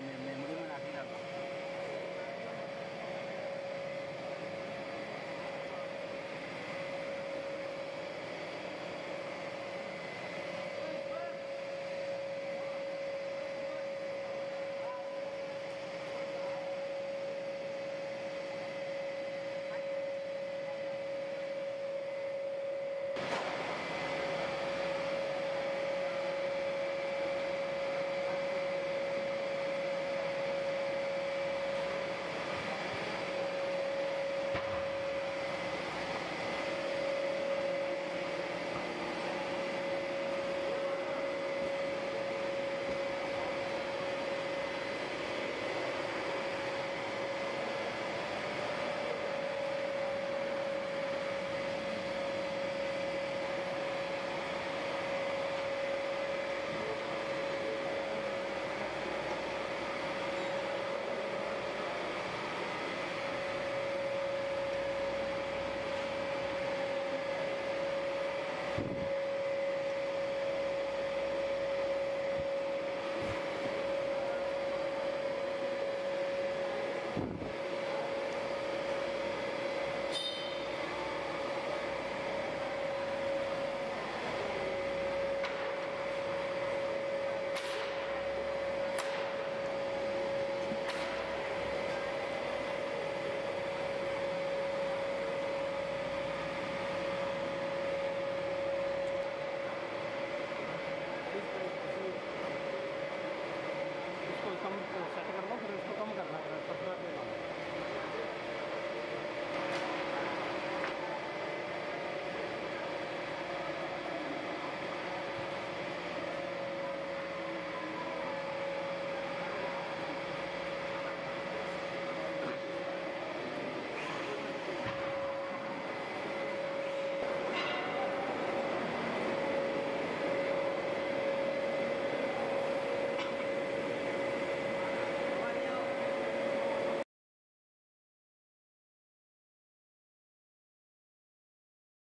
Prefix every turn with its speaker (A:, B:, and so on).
A: may, may,